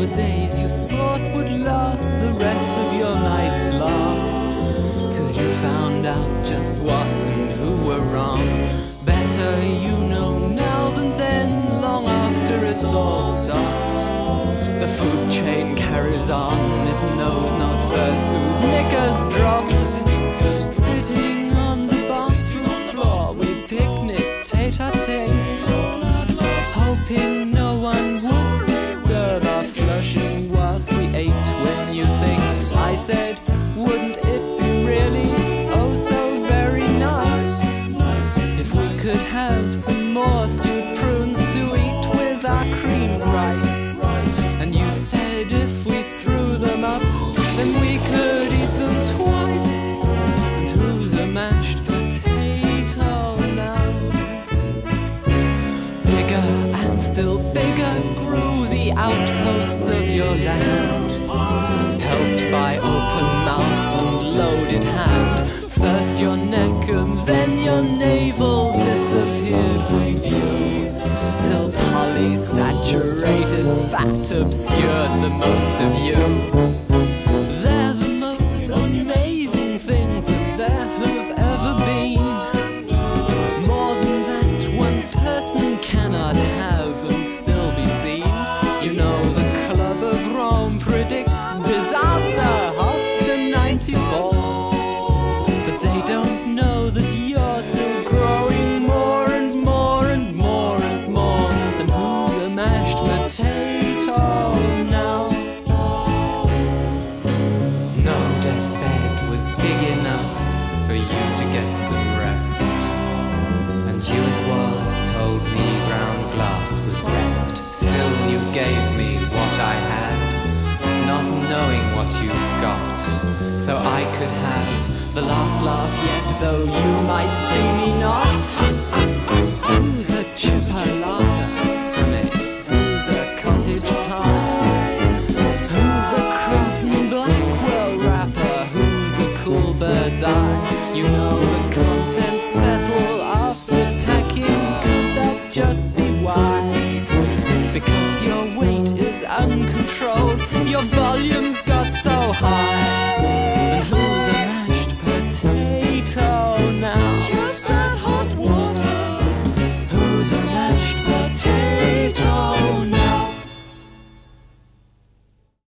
were days you thought would last the rest of your night's long. Till you found out just what and who were wrong. Better you know now than then, long after it's all stopped. The food chain carries on, it knows not first whose knickers dropped. Sitting on the bathroom floor, we picnic tete a tete. Said, wouldn't it be really oh so very nice if we could have some more stewed prunes to eat with our creamed rice? And you said if we threw them up, then we could eat them twice. And who's a mashed potato now? Bigger and still bigger grew the outposts of your land. Helped by open mouth and loaded hand. First your neck and then your navel disappeared from view. Till polysaturated fat obscured the most of you. Gave me what I had, not knowing what you've got. So I could have the last laugh yet, though you might see me not. Who's a chipolata, honey? Who's a cottage pie? Who's a Crosse and Blackwell wrapper? Who's a cool bird's eye? You know your weight is uncontrolled, your volume's got so high.